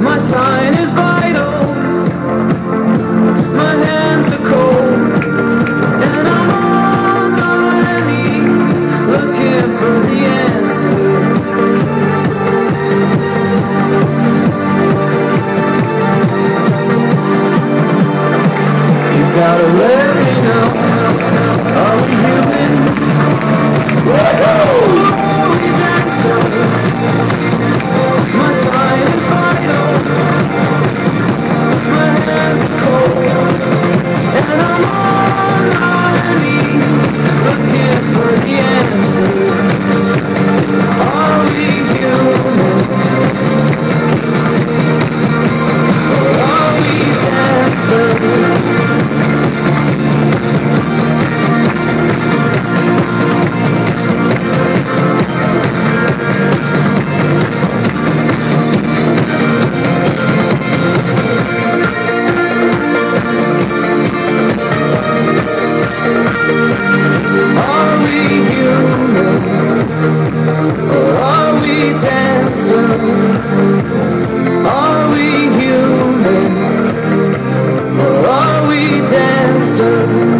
My sign is Are we human or are we dancers?